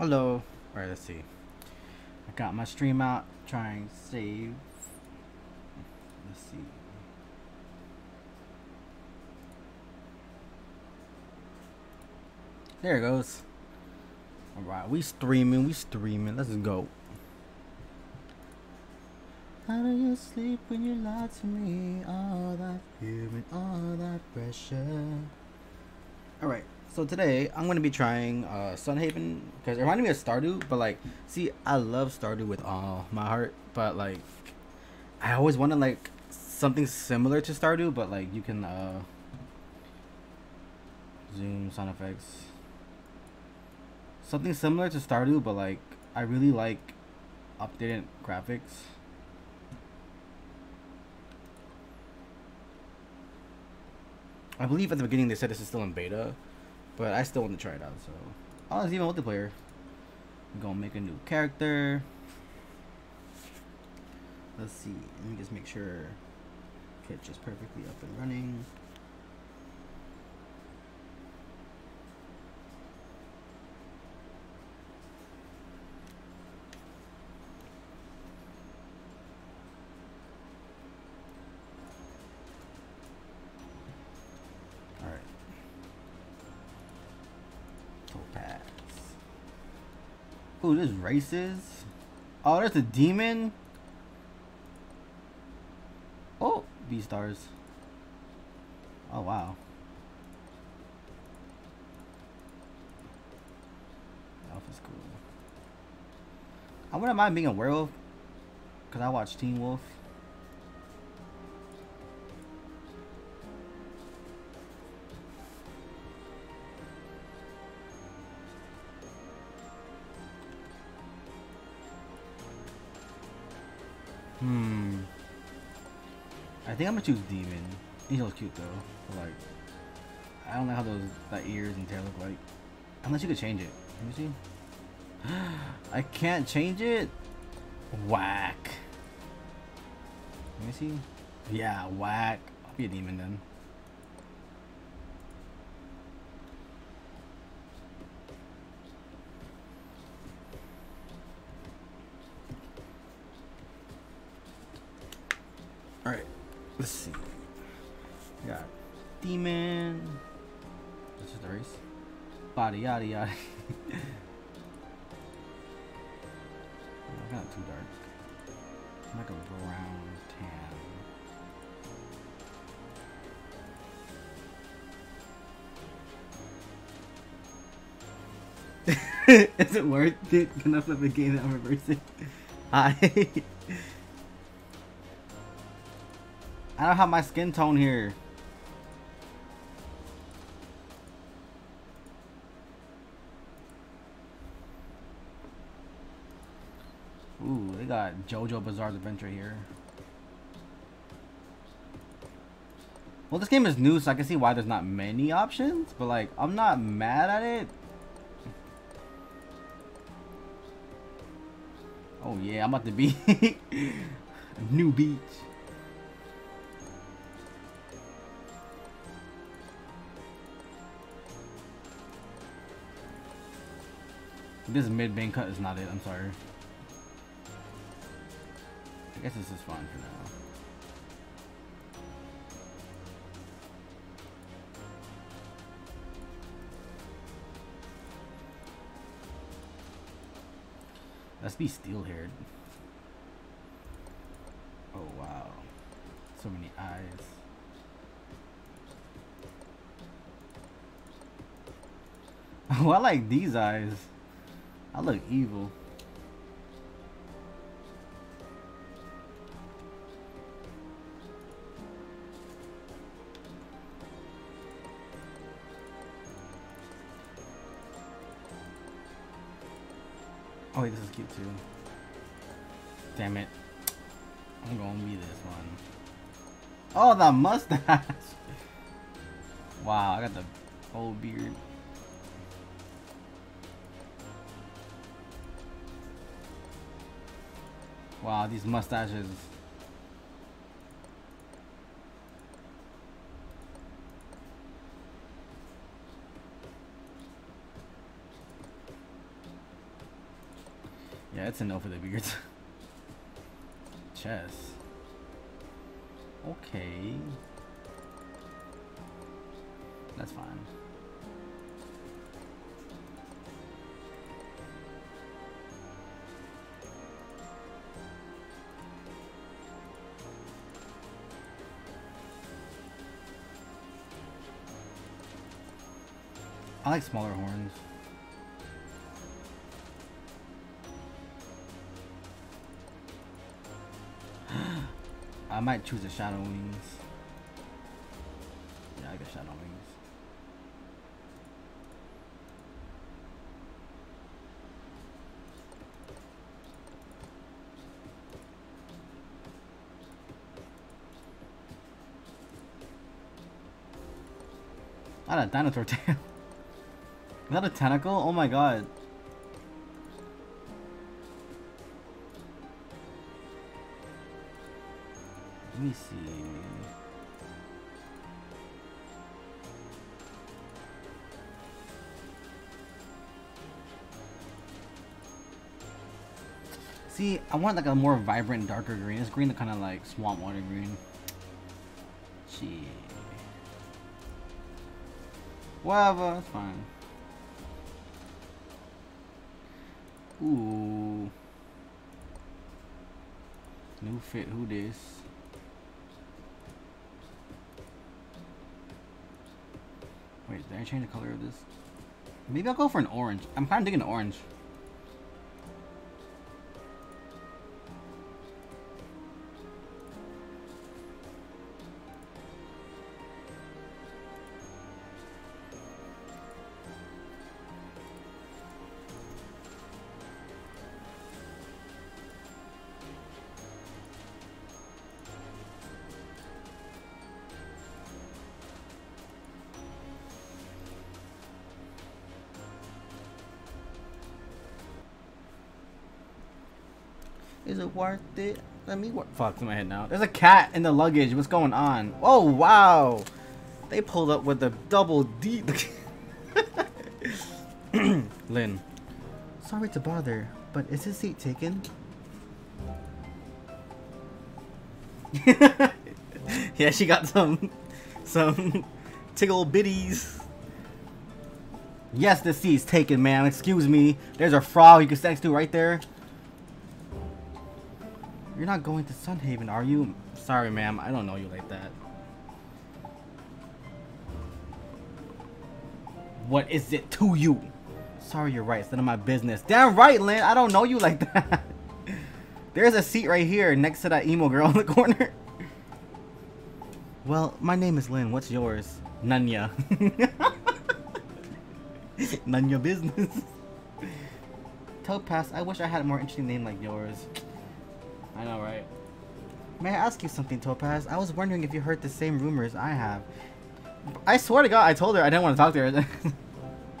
Hello. Alright, let's see. I got my stream out, trying to save. Let's see. There it goes. Alright, we streaming, we streaming. Let's go. How do you sleep when you lie to me? All that feeling, all that pressure. Alright, so today I'm gonna be trying uh, Sunhaven because it reminded me of Stardew, but like, see, I love Stardew with all my heart, but like, I always wanted like something similar to Stardew, but like you can uh, zoom sound effects, something similar to Stardew, but like I really like updated graphics. I believe at the beginning they said this is still in beta, but I still want to try it out. So, oh, it's even multiplayer. I'm gonna make a new character. Let's see. Let me just make sure Twitch is perfectly up and running. Ooh, there's races. Oh, there's a demon. Oh, B stars. Oh wow. Alpha's cool. I wouldn't mind being a werewolf, cause I watch Teen Wolf. I'm gonna choose demon. Looks cute though. Like, I don't know how those that ears and tail look like. Unless you could change it. Let me see. I can't change it. Whack. Let me see. Yeah, whack. I'll be a demon then. Alright, let's see. We got demon. This is the race. Body yada yada. not too dark. Like a brown tan. Is it worth it? Enough of a game that I'm reversing. Hi. I don't have my skin tone here. Ooh, they got JoJo Bizarre's Adventure here. Well, this game is new, so I can see why there's not many options, but like, I'm not mad at it. Oh yeah, I'm about to be new beach. This mid bang cut is not it, I'm sorry. I guess this is fine for now. Let's be steel haired. Oh wow. So many eyes. Oh, I like these eyes. I look evil. Oh wait, this is cute too. Damn it. I'm gonna be this one. Oh, the mustache! wow, I got the whole beard. Wow, these mustaches. Yeah, it's no for the beards. Chess. Okay. That's fine. I like smaller horns. I might choose a Shadow Wings. Yeah, I get Shadow Wings. Not a dinosaur tail. Is that a tentacle? Oh my god. Let me see. See, I want like a more vibrant, darker green. This green the kind of like swamp water green. Gee. Whatever, that's fine. Ooh. New fit, who this? Wait, did I change the color of this? Maybe I'll go for an orange. I'm kind of digging orange. Worth it? Let me work. Fuck, my head now. There's a cat in the luggage. What's going on? Oh, wow. They pulled up with a double D. Lynn. Sorry to bother, but is his seat taken? yeah, she got some, some tickle bitties. Yes, the seat's taken, man. Excuse me. There's a frog you can stand to right there. You're not going to Sunhaven, are you? Sorry, ma'am. I don't know you like that. What is it to you? Sorry, you're right. It's none of my business. Damn right, Lynn. I don't know you like that. There's a seat right here next to that emo girl in the corner. Well, my name is Lynn. What's yours? Nanya. None your business. Topaz, I wish I had a more interesting name like yours. I know, right? May I ask you something, Topaz? I was wondering if you heard the same rumors I have. I swear to God, I told her I didn't want to talk to her.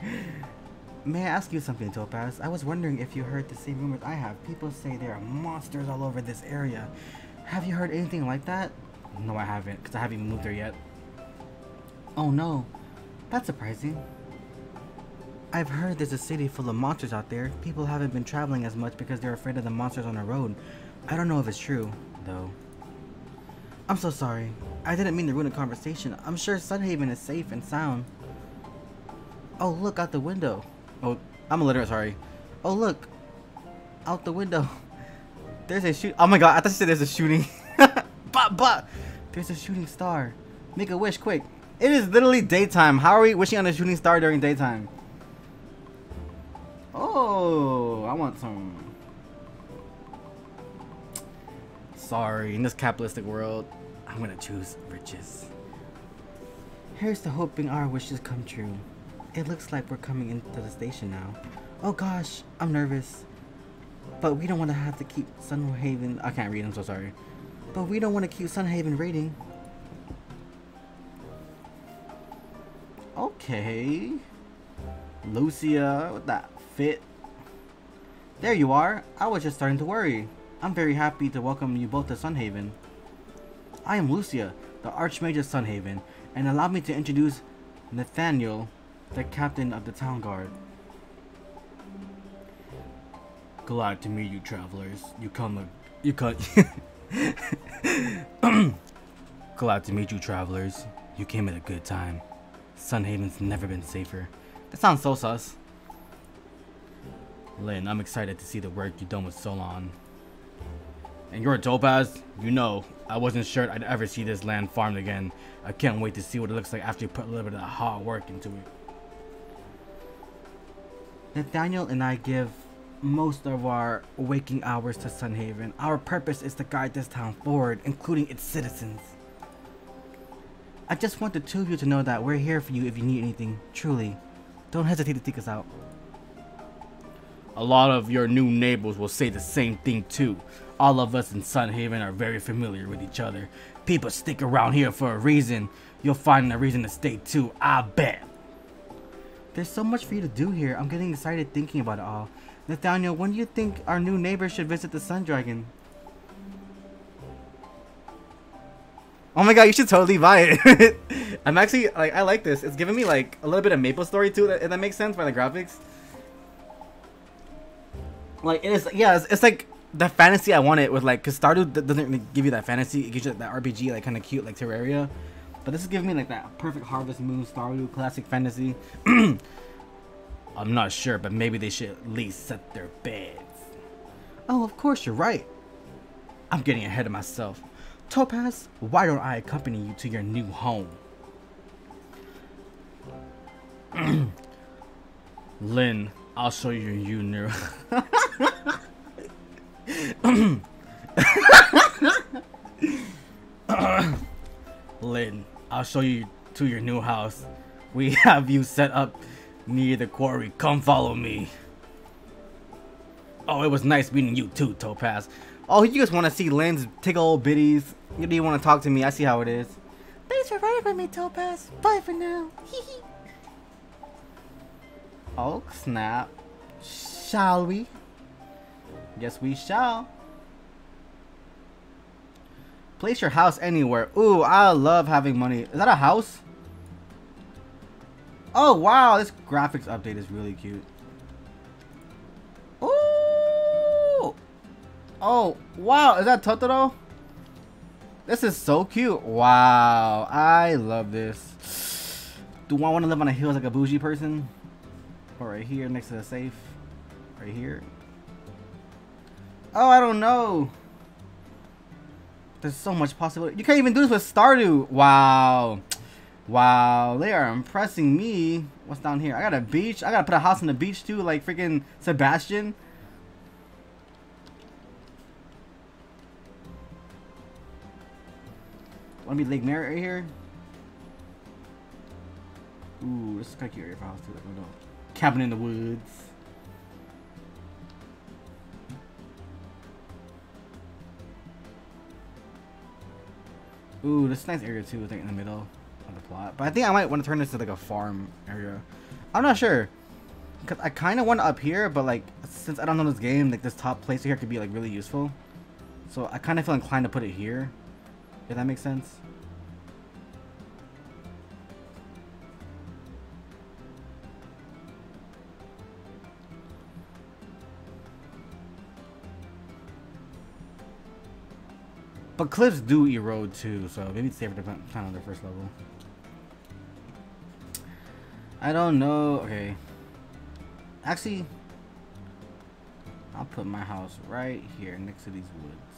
May I ask you something, Topaz? I was wondering if you heard the same rumors I have. People say there are monsters all over this area. Have you heard anything like that? No, I haven't, because I haven't moved there yet. Oh no, that's surprising. I've heard there's a city full of monsters out there. People haven't been traveling as much because they're afraid of the monsters on the road. I don't know if it's true, though. I'm so sorry. I didn't mean to ruin the conversation. I'm sure Sunhaven is safe and sound. Oh, look out the window. Oh, I'm illiterate, sorry. Oh, look. Out the window. There's a shoot. Oh my god, I thought you said there's a shooting. but, but. There's a shooting star. Make a wish, quick. It is literally daytime. How are we wishing on a shooting star during daytime? Oh, I want some sorry. In this capitalistic world, I'm gonna choose riches. Here's to hoping our wishes come true. It looks like we're coming into the station now. Oh gosh, I'm nervous. But we don't want to have to keep Sunhaven. I can't read, I'm so sorry. But we don't want to keep Sunhaven rating. Okay. Lucia, with that fit. There you are. I was just starting to worry. I'm very happy to welcome you both to Sunhaven. I am Lucia, the Archmage of Sunhaven, and allow me to introduce Nathaniel, the captain of the town guard. Glad to meet you, travelers. You come a, you come. Glad to meet you, travelers. You came at a good time. Sunhaven's never been safer. That sounds so sus. Lynn, I'm excited to see the work you've done with Solon. And you're a Topaz? You know, I wasn't sure I'd ever see this land farmed again. I can't wait to see what it looks like after you put a little bit of hard work into it. Nathaniel and I give most of our waking hours to Sunhaven. Our purpose is to guide this town forward, including its citizens. I just want the two of you to know that we're here for you if you need anything, truly. Don't hesitate to seek us out. A lot of your new neighbors will say the same thing too. All of us in Sunhaven are very familiar with each other. People stick around here for a reason. You'll find a reason to stay too, I bet. There's so much for you to do here. I'm getting excited thinking about it all. Nathaniel, when do you think our new neighbors should visit the Sun Dragon? Oh my god, you should totally buy it. I'm actually, like, I like this. It's giving me, like, a little bit of Maple Story, too, if that makes sense by the graphics. Like, it is, yeah, it's, it's like the fantasy I wanted with, like, because Stardew doesn't really give you that fantasy. It gives you that RPG, like, kind of cute, like, Terraria. But this is giving me, like, that perfect Harvest Moon, Stardew, classic fantasy. I'm not sure, but maybe they should at least set their beds. Oh, of course, you're right. I'm getting ahead of myself. Topaz, why don't I accompany you to your new home? Lynn, I'll show you your new... Lynn, I'll show you to your new house. We have you set up near the quarry. Come follow me. Oh, it was nice meeting you too, Topaz. Oh, you just want to see Lynn's tickle old biddies. You do want to talk to me. I see how it is. Thanks for riding with me, Topaz. Bye for now. oh, snap. Shall we? Yes, we shall. Place your house anywhere. Ooh, I love having money. Is that a house? Oh, wow. This graphics update is really cute. Ooh. Oh, wow. Is that Totoro? This is so cute. Wow. I love this. Do I want to live on a hill like a bougie person? Or right here next to the safe? Right here? Oh, I don't know. There's so much possibility. You can't even do this with Stardew. Wow. Wow, they are impressing me. What's down here? I got a beach. I gotta put a house on the beach too, like freaking Sebastian. Wanna be Lake Merritt right here? Ooh, this is kind of cute area for a house too. Like a little cabin in the woods. Ooh, this nice area too, like in the middle of the plot. But I think I might want to turn this into like a farm area. I'm not sure. Cause I kind of want up here, but like since I don't know this game, like this top place here could be like really useful. So I kind of feel inclined to put it here. If that makes sense. But cliffs do erode too, so maybe it's safer to plant on the first level. I don't know. Okay. Actually, I'll put my house right here next to these woods.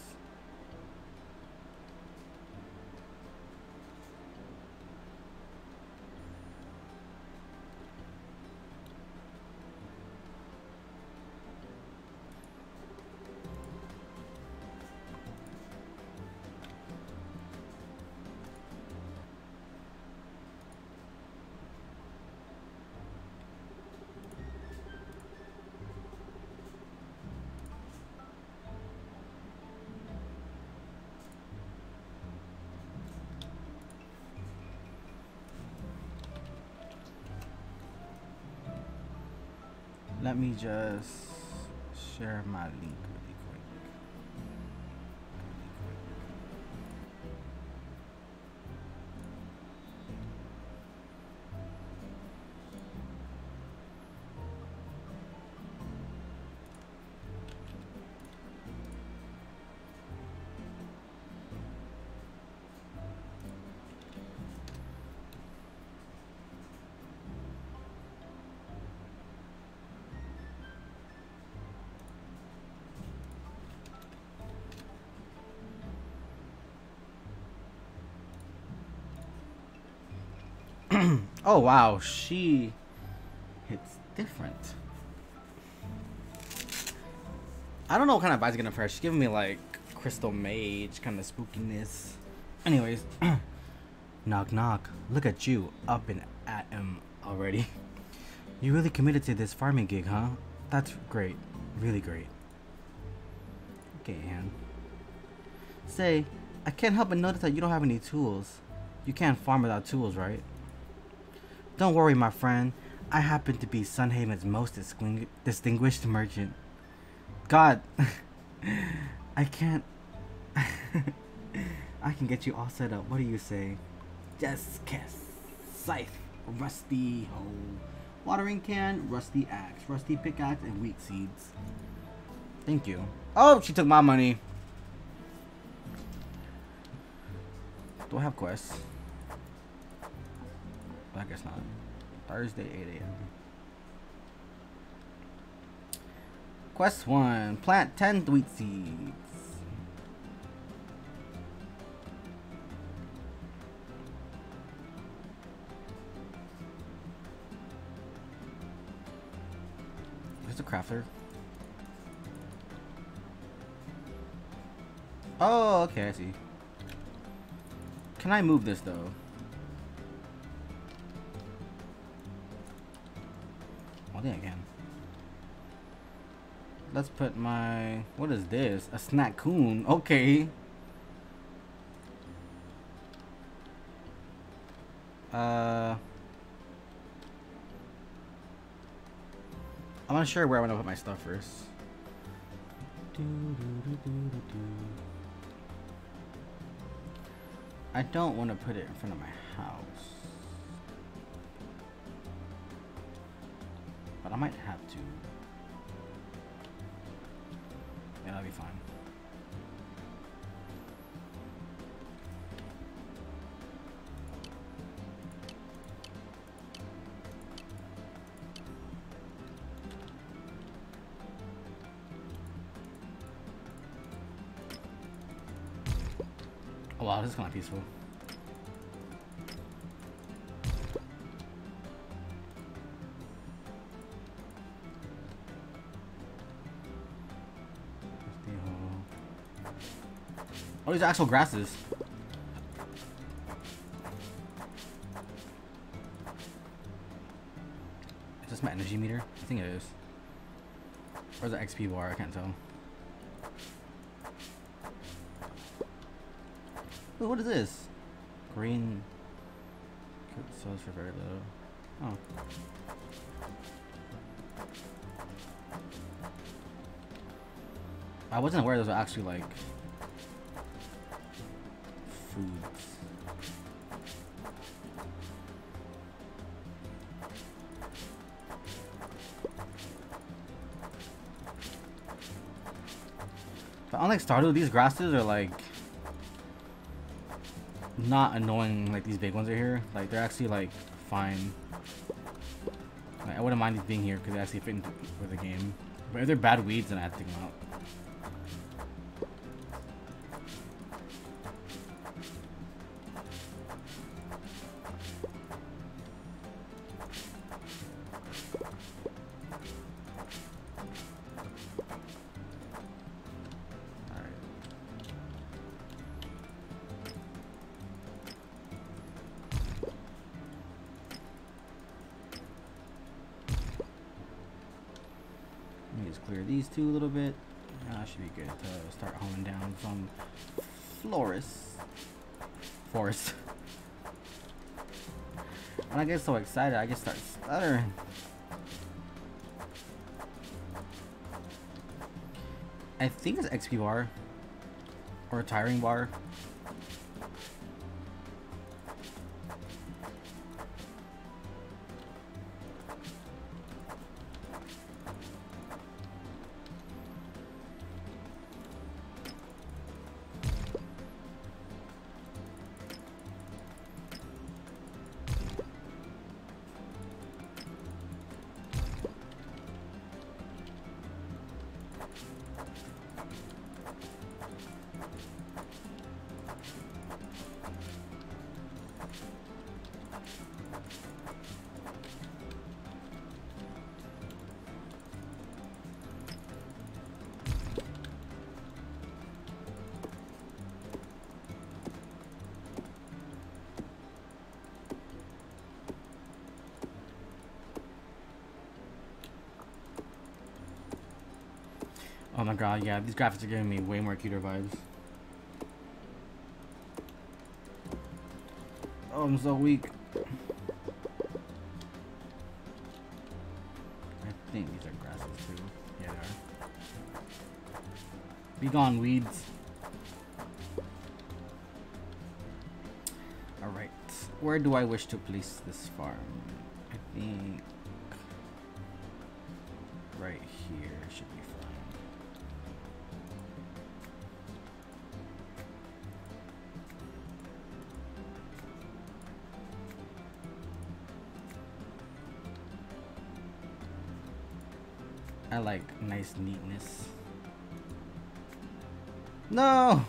Let me just share my link Oh wow, she hits different. I don't know what kind of vibes gonna for her. She's giving me like crystal mage kind of spookiness. Anyways, knock knock. Look at you up and at him already. You really committed to this farming gig, huh? That's great. Really great. Okay, Anne. Say, I can't help but notice that you don't have any tools. You can't farm without tools, right? Don't worry, my friend. I happen to be Sun Haven's most distinguished merchant. God, I can't. I can get you all set up. What do you say? Just kiss. Scythe. Rusty hoe. Watering can. Rusty axe. Rusty pickaxe and wheat seeds. Thank you. Oh, she took my money. Do I have quests? I guess not. Thursday, 8 a.m. Quest 1. Plant 10 wheat seeds. There's a crafter. Oh, okay, I see. Can I move this though? I can. Let's put my... What is this? A snack coon. Okay. Uh... I'm not sure where I want to put my stuff first. I don't want to put it in front of my house. But I might have to. Yeah, that'll be fine. Oh wow, this is kind of peaceful. Actual grasses. Is this my energy meter? I think it is. Or the XP bar? I can't tell. What is this? Green sells for very low. Oh. I wasn't aware those were actually like foods. But unlike Stardew, these grasses are like not annoying like these big ones are here. Like they're actually like fine. Like, I wouldn't mind these being here because they actually fit into the game. But if they're bad weeds, then I have to take them out. So excited, I just start stuttering. I think it's XP bar. Or a tiring bar. Oh my god, yeah, these graphics are giving me way more cuter vibes. Oh, I'm so weak. I think these are grasses too. Yeah, they are. Be gone, weeds. Alright, where do I wish to place this farm? I think nice neatness. No!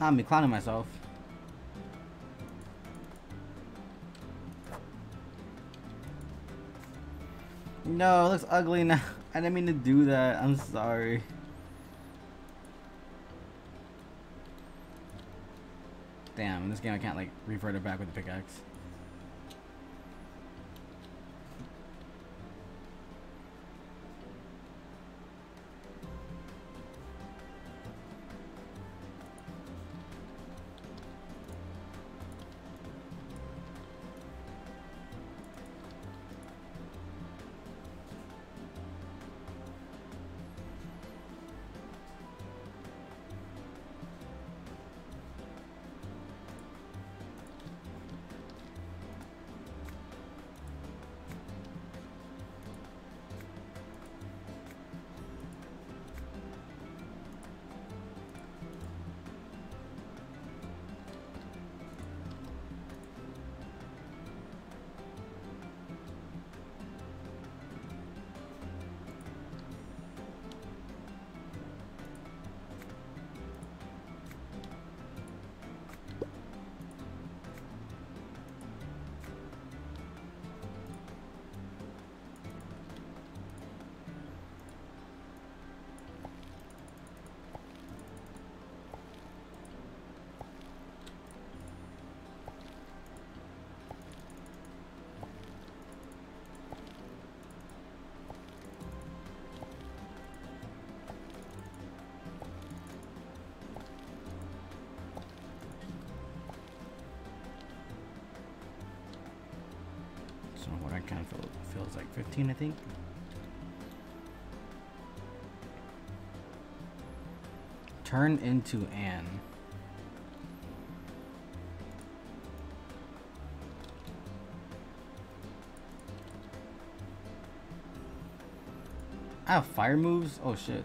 I'm clowning myself. No, it looks ugly now. I didn't mean to do that. I'm sorry. Damn, in this game I can't like revert it back with the pickaxe. Kind of feel feels like 15, I think. Turn into Anne. I have fire moves? Oh shit.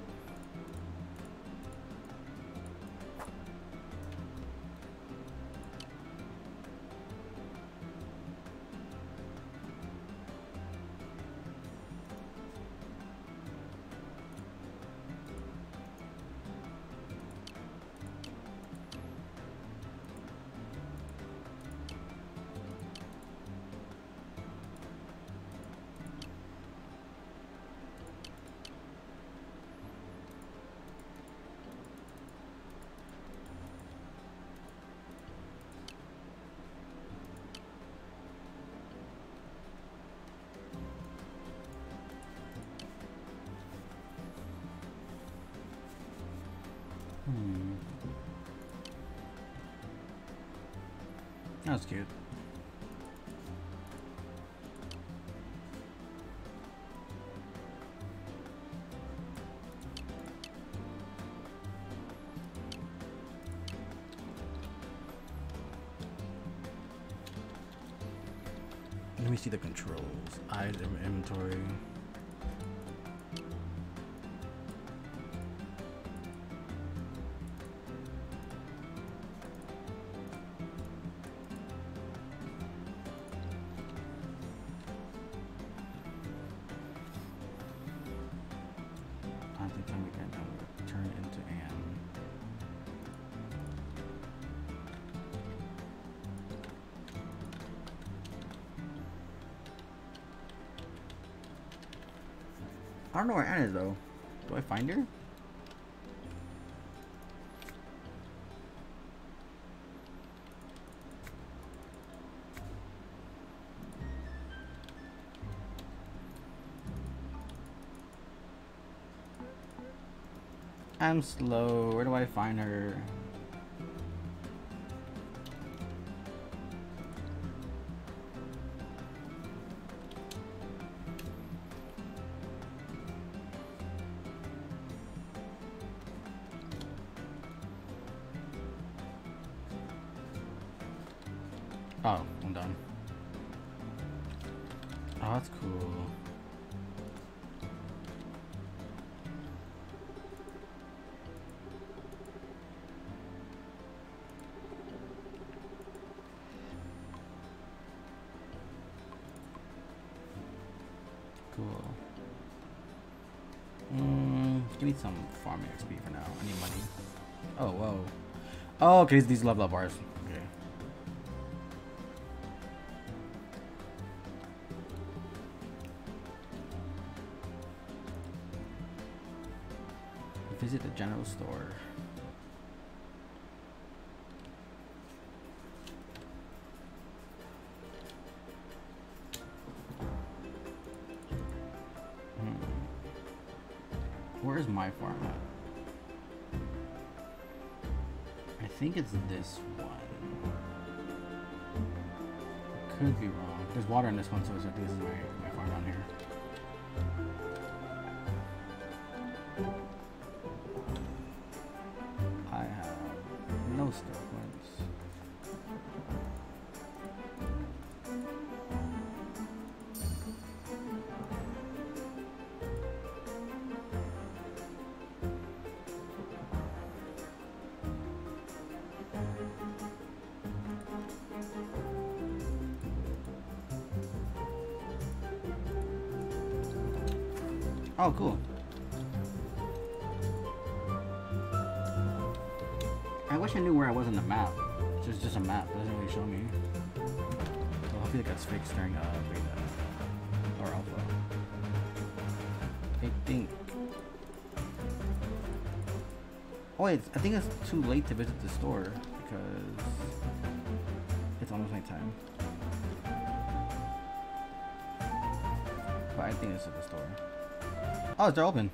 That was cute. Let me see the controls. Item inventory. don't know where Anna is though. Do I find her? I'm slow. Where do I find her? Oh, I'm done. Oh, that's cool. Cool. Mm, give me some farming XP for now. I need money. Oh, whoa. Oh, okay, these level up bars. Store. Hmm. Where's my farm at? I think it's this one. Could be wrong. There's water in this one, so it's like this is my, my farm down here. Oh, cool. I wish I knew where I was on the map. It's just, just a map. It doesn't really show me. Well, hopefully it gets fixed during uh, beta or alpha. I think. Oh wait, I think it's too late to visit the store because it's almost night time. But I think this is the store. Oh, they're open.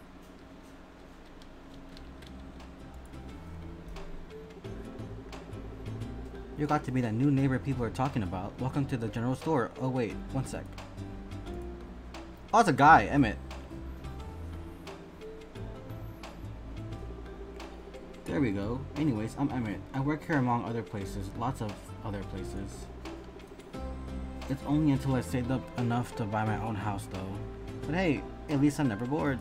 You got to be that new neighbor people are talking about. Welcome to the general store. Oh wait, one sec. Oh, it's a guy, Emmett. There we go. Anyways, I'm Emmett. I work here among other places. Lots of other places. It's only until I saved up enough to buy my own house though. But hey, at least I'm never bored.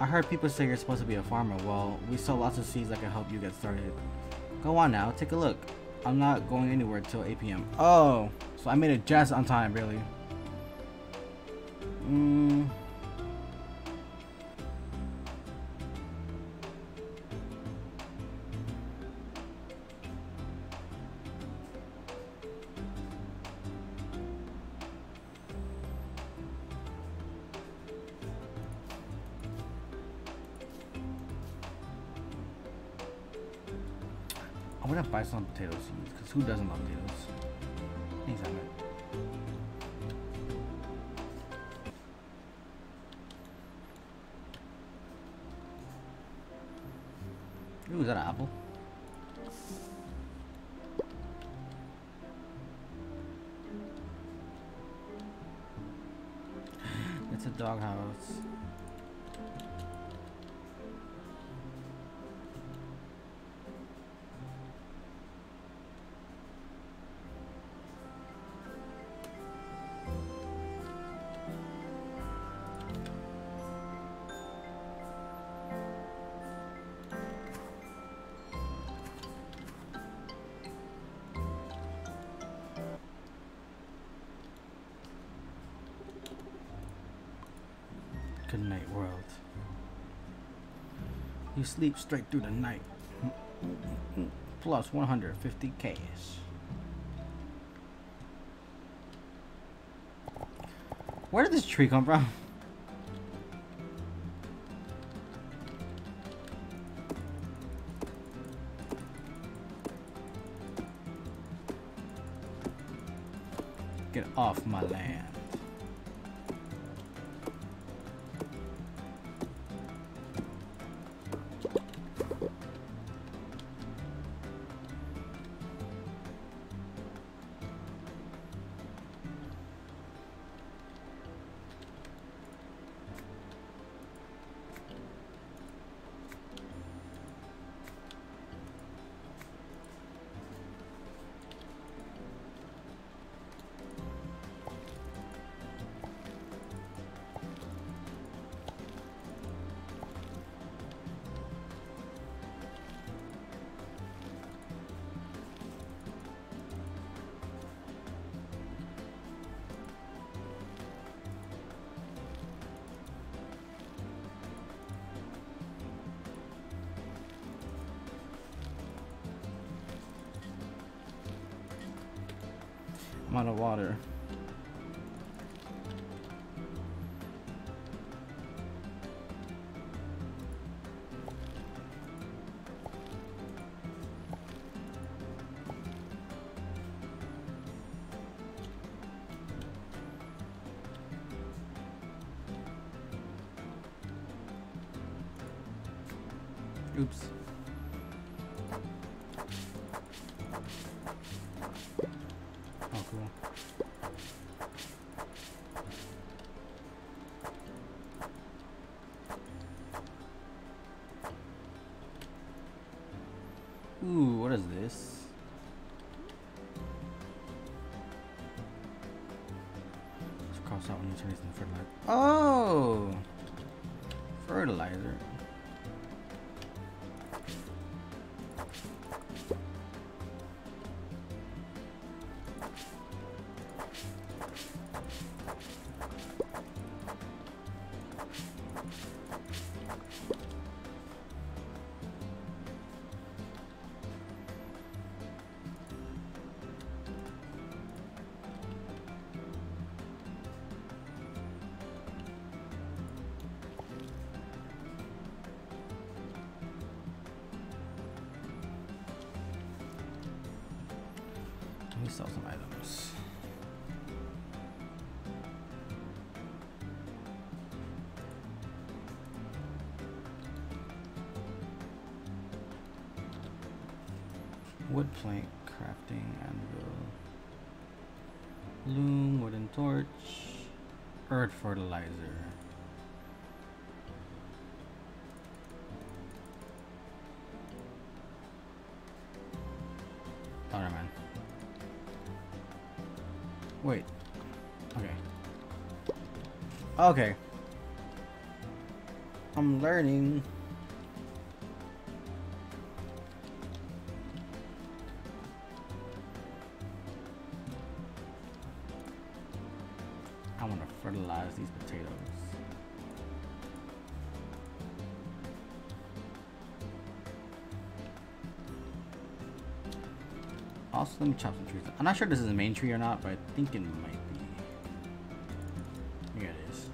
I heard people say you're supposed to be a farmer. Well, we sell lots of seeds that can help you get started. Go on now, take a look. I'm not going anywhere till 8 p.m. Oh, so I made it just on time, really. Mm. Buy some potato seeds, because who doesn't love potatoes? You sleep straight through the night. Plus 150 cash. Where did this tree come from? Get off my land. Oops. Oh, cool. Ooh, what is this? Let's cross out when you turn into fertilizer. Oh! Fertilizer. Wood plank crafting anvil. Loom, wooden torch, earth fertilizer. Alright, man. Wait. Okay. Okay. I'm learning. Let me chop some trees. I'm not sure if this is a main tree or not, but I think it might be. Here it is.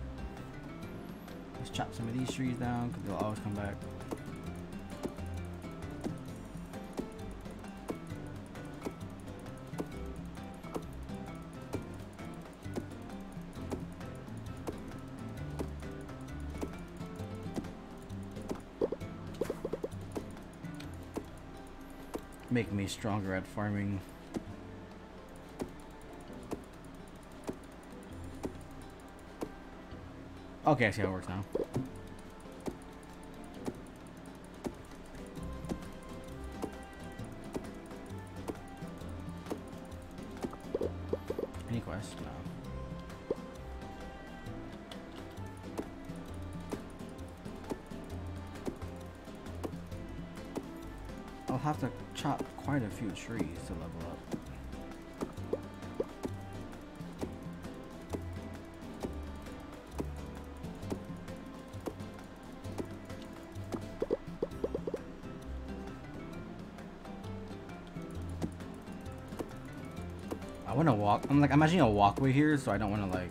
Let's chop some of these trees down because they'll always come back. Make me stronger at farming. Okay, I see how it works now. Any quest? No. I'll have to chop quite a few trees to level up. I'm like, I'm imagining a walkway here, so I don't want to like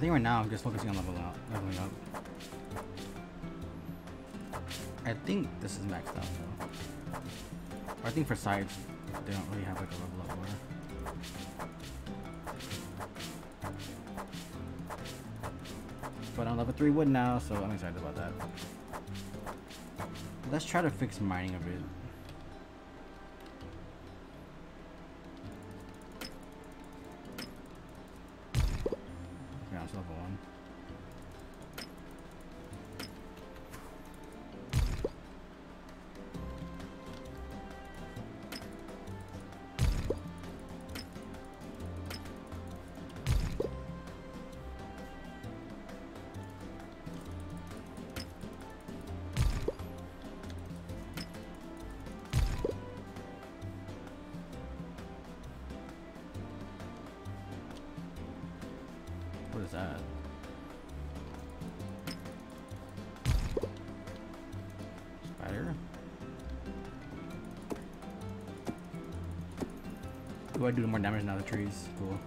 I think right now I'm just focusing on leveling up. Leveling up. I think this is maxed out though. I think for sides, they don't really have like a level up bar. But I'm level 3 wood now, so I'm excited about that. Let's try to fix mining a bit. Do I do more damage now the trees? Cool.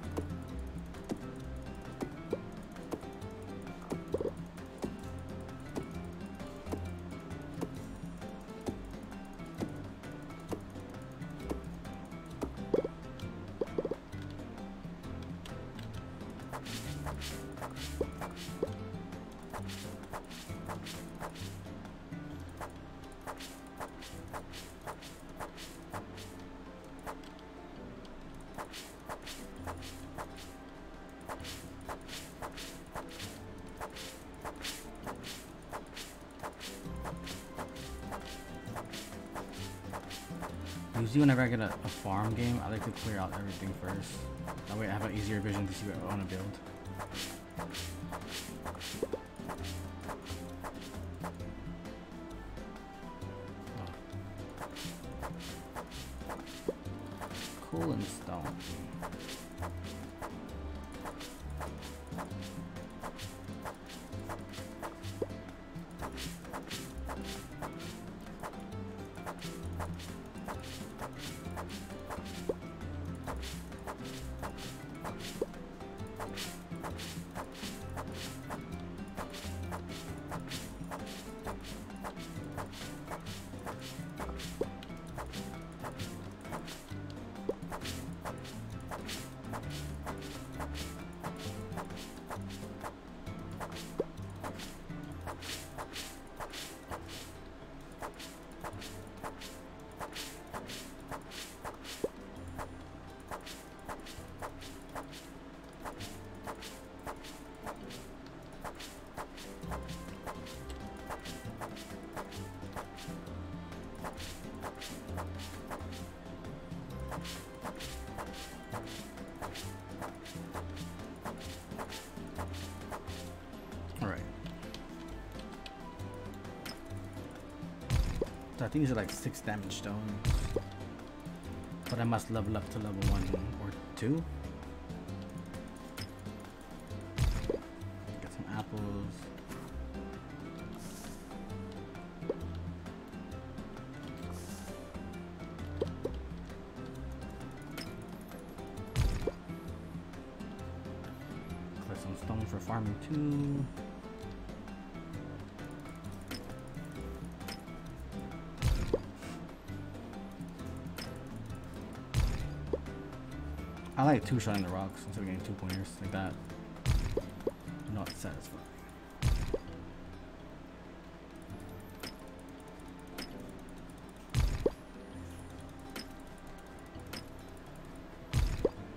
Farm game, I like to clear out everything first. That way I have an easier vision to see what I want to build. I think these are like 6 damage stone. But I must level up to level 1 or 2. Like two in the rocks instead of getting two pointers like that. Not satisfying.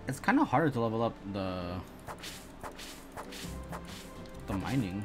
It's kind of harder to level up the the mining.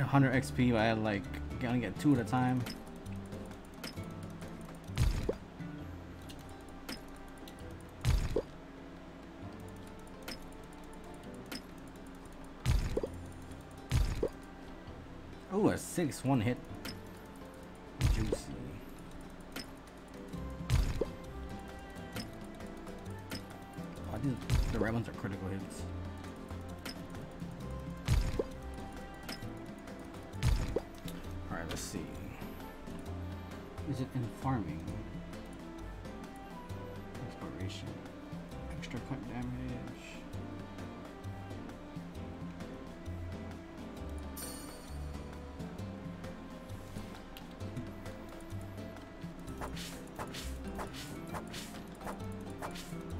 I 100 XP, but I like gonna get two at a time. Oh, a six, one hit.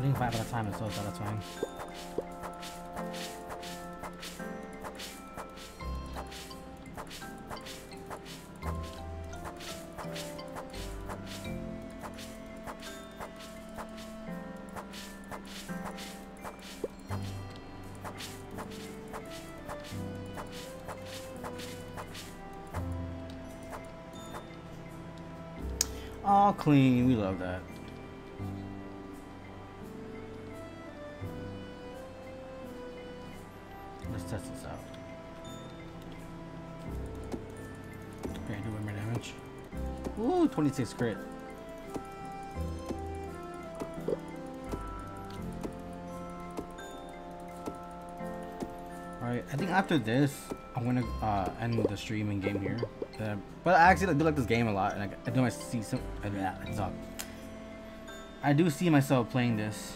25 at a time is so satisfying. All clean, we love that. Ooh, 26 crit. Alright, I think after this, I'm gonna uh, end the stream and game here. Uh, but I actually do like this game a lot, and I, I do I see some. Uh, yeah, it's up. I do see myself playing this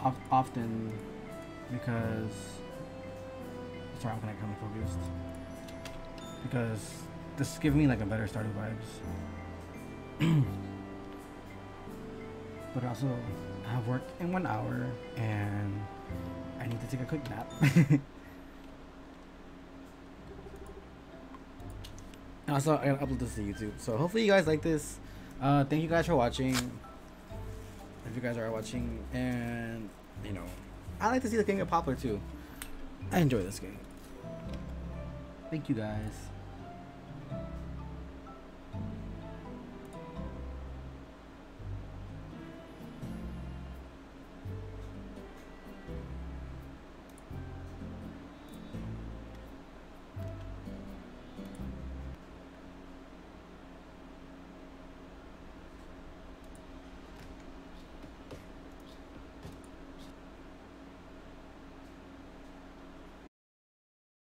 of, often because sorry, I'm gonna come focused because this gives me like a better starting vibes. but also, I have work in one hour and I need to take a quick nap. Also, I gotta upload this to YouTube. So hopefully you guys like this. Uh, thank you guys for watching. If you guys are watching, and you know, I like to see the game get popular too. I enjoy this game. Thank you guys.